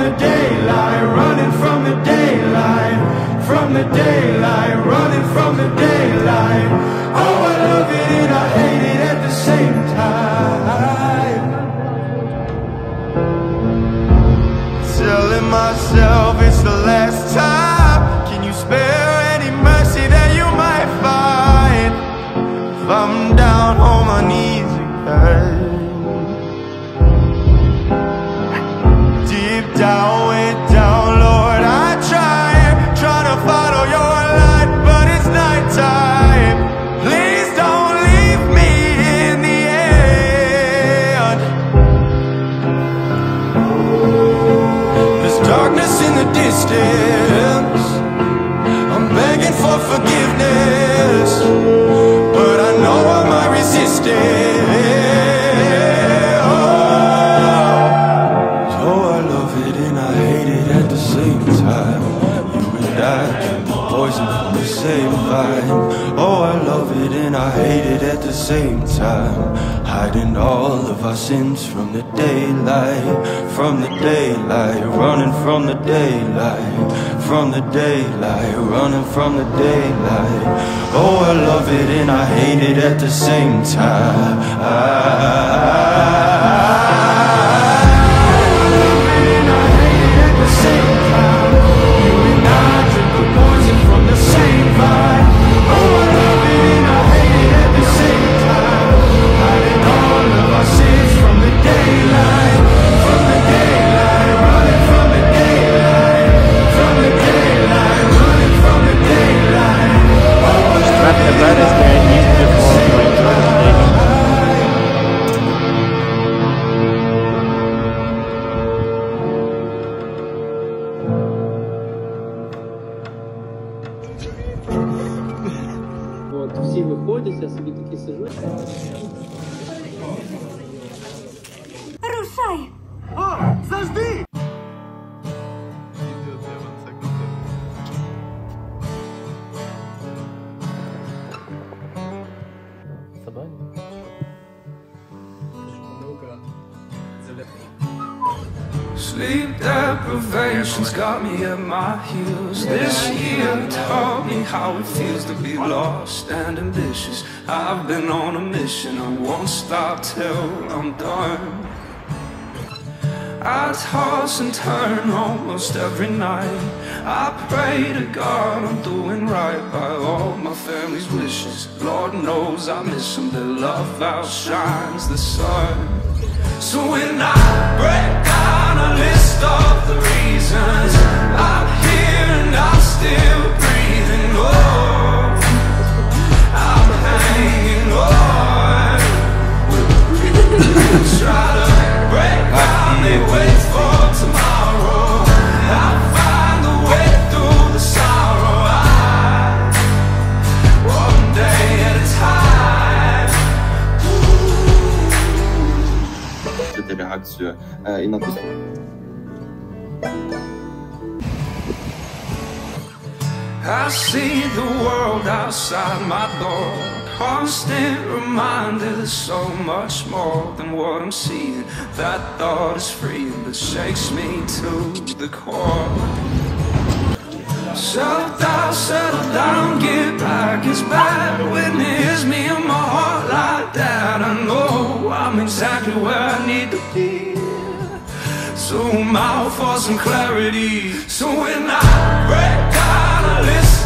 the daylight, running from the daylight, from the daylight, running from the daylight. Oh, I love it and I hate it at the same time. Telling myself but I know I might resist it. Oh, I love it and I hate it at the same time. You and I drink poison from the same vine. Oh, I love it and I hate it at the same time. Hiding all of our sins from the daylight, from the daylight, running from the daylight, from the daylight, running from the daylight. Oh, I love it and I hate it at the same time. Not the there, it deprivation's got me at my heels. This year taught me how it feels to be lost and ambitious. I've been on a mission, I won't stop till I'm done. I toss and turn almost every night. I pray to God I'm doing right by all my family's wishes. Lord knows I miss them, their love outshines the sun. So when I break down a of the reasons. I'm here and I'm still see the world outside my door. Constant reminder there's so much more than what I'm seeing. That thought is freeing, but shakes me to the core. Self doubt, settle down, get back. It's bad when it hits me in my heart like that. I know I'm exactly where I need to be. So I'm out for some clarity. So when I break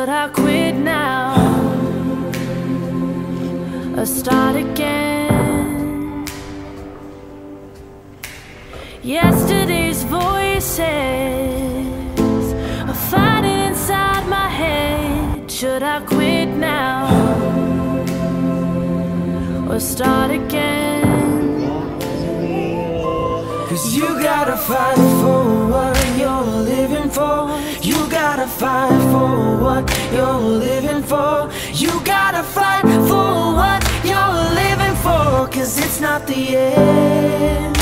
Should I quit now? Or start again? Yesterday's voices are fighting inside my head. Should I quit now? Or start again? Cause you gotta fight. gotta fight for what you're living for. You gotta fight for what you're living for Cause it's not the end.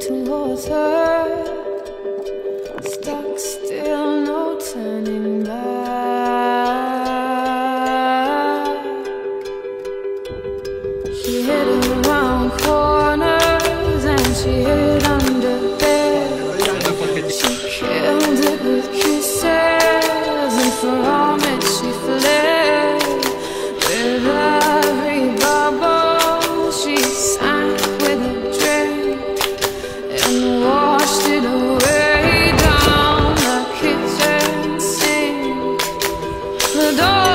into water. the door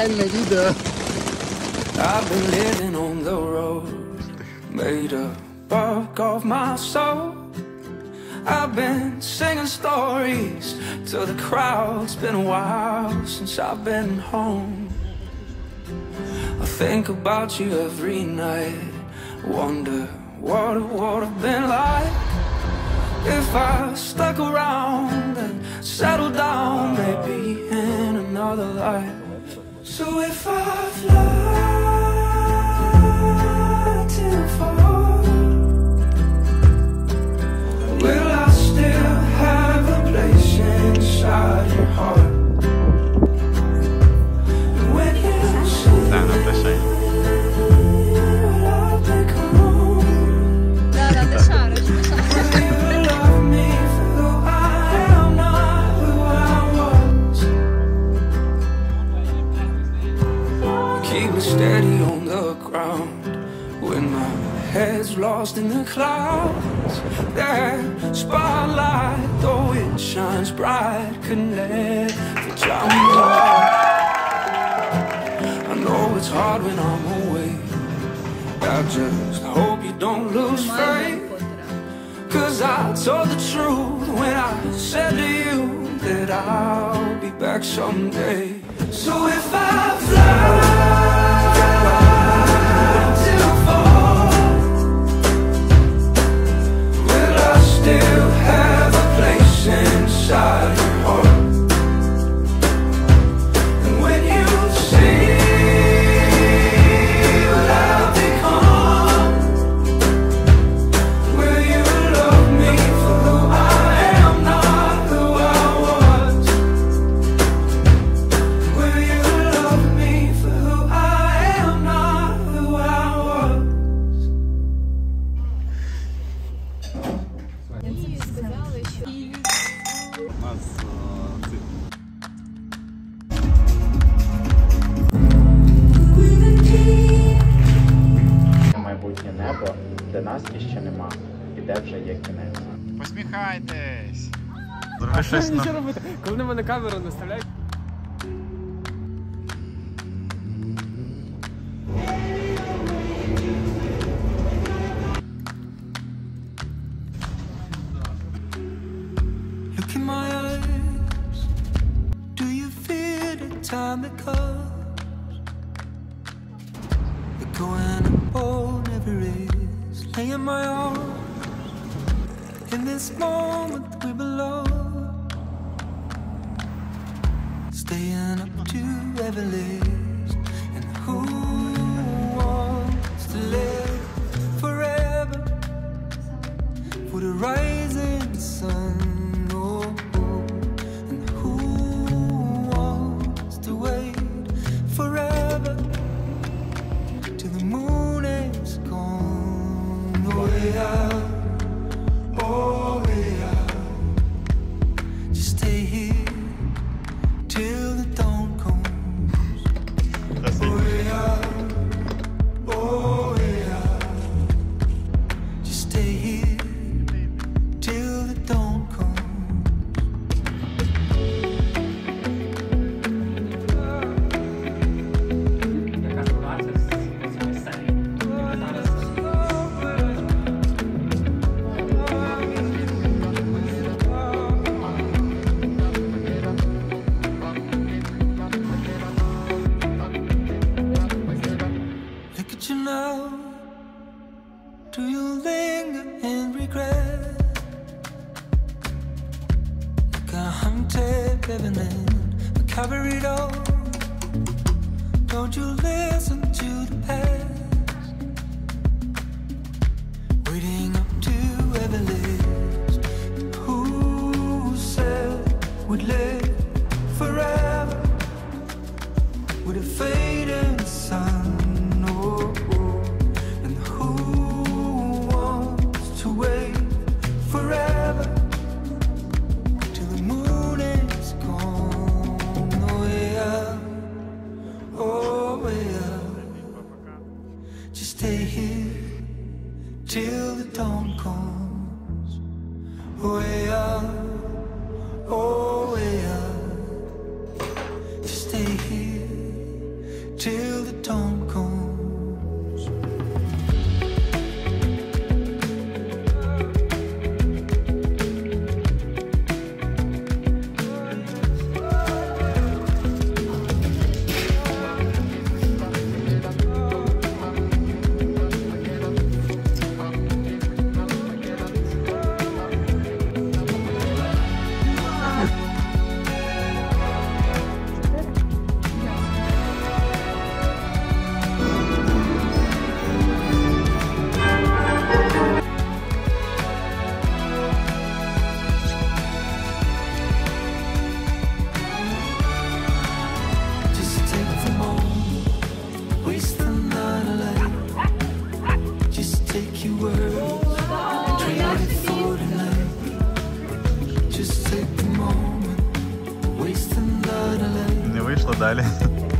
I've been living on the road, made a buck of my soul. I've been singing stories to the crowd. It's been a while since I've been home. I think about you every night, wonder what it would have been like if I stuck around and settled down, maybe in another life. So if I fly can. I know it's hard when I'm away. I just hope you don't lose faith. Cause I told the truth when I said to you that I'll be back someday. So if I fly камеру наставляють. Look in my eyes. Do you feel the time that comes? The going up all never is. Lay in my arms. In this moment we belong. Staying up to ever last. And who wants to live forever? for the rising tricky words. Traded for tonight. Just take the moment. Wasting the light. Не вышло дали.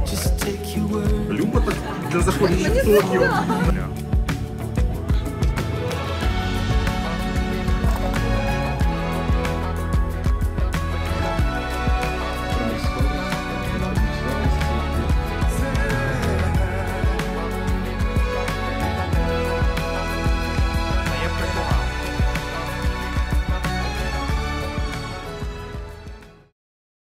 Just take your word. Люба так для заходящих Бля.